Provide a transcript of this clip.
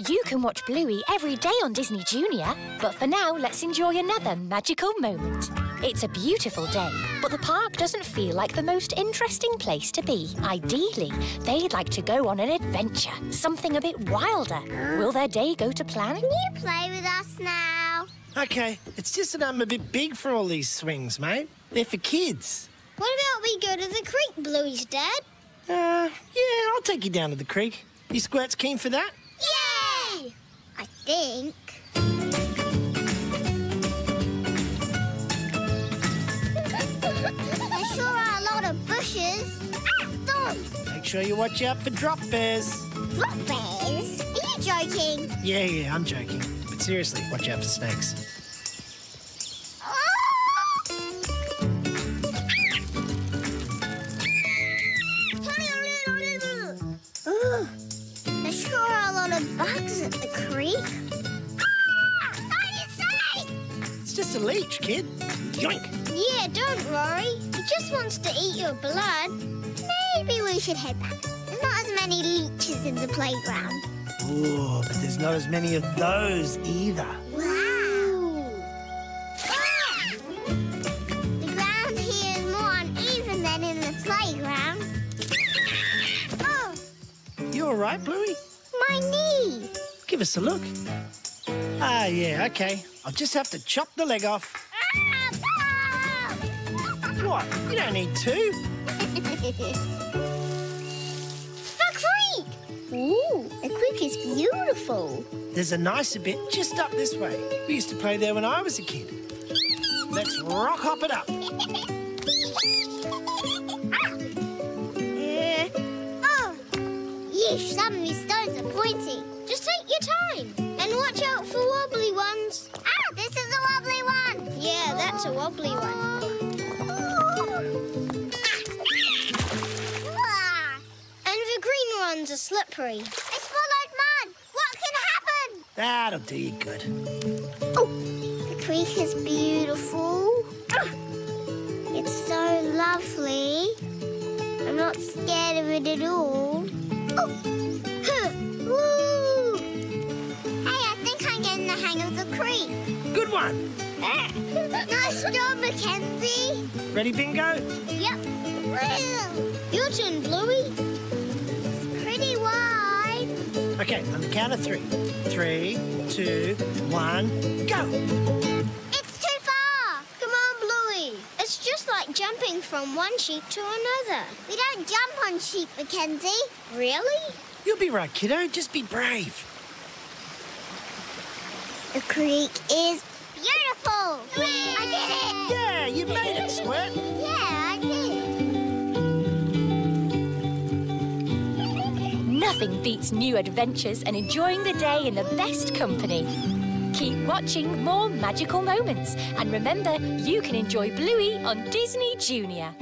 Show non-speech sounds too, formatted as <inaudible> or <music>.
You can watch Bluey every day on Disney Junior. But for now, let's enjoy another magical moment. It's a beautiful day, but the park doesn't feel like the most interesting place to be. Ideally, they'd like to go on an adventure, something a bit wilder. Will their day go to plan? Can you play with us now? Okay, it's just that I'm a bit big for all these swings, mate. They're for kids. What about we go to the creek, Bluey's dad? Uh, yeah, I'll take you down to the creek. You squirts keen for that? Think. <laughs> there sure are a lot of bushes. Ah, thorns! Make sure you watch out for drop bears. Drop bears? Are you joking? Yeah, yeah, I'm joking. But seriously, watch out for snakes. <gasps> Ugh, there sure are a lot of bugs at the Ah! It's just a leech, kid. Yoink! Yeah, don't worry. He just wants to eat your blood. Maybe we should head back. There's not as many leeches in the playground. Oh, but there's not as many of those either. Wow! Ah! The ground here is more uneven than in the playground. Oh, You all right, Bluey? Give us a look. Ah, yeah, okay. I'll just have to chop the leg off. Ah! What? You don't need two. the creek! Ooh, the creek is beautiful. There's a nicer bit just up this way. We used to play there when I was a kid. Let's rock hop it up. <laughs> Uh, oh, some of these stones are pointy. That's one. Ah, and the green ones are slippery. It swallowed mud. What can happen? That'll do you good. Oh, the creek is beautiful. Ah, It's so lovely. I'm not scared of it at all. Oh, huh. <laughs> Woo! Hey, I think I'm getting the hang of the creek. Good one. Nice job, Mackenzie. Ready, bingo? Yep. Your turn, Bluey. It's pretty wide. Okay, on the count of three. Three, two, one, go. It's too far. Come on, Bluey. It's just like jumping from one sheep to another. We don't jump on sheep, Mackenzie. Really? You'll be right, kiddo. Just be brave. The creek is beautiful. I did it. Yeah, you made it, Squirt. Yeah, I did. Nothing beats new adventures and enjoying the day in the best company. Keep watching more magical moments. And remember, you can enjoy Bluey on Disney Junior.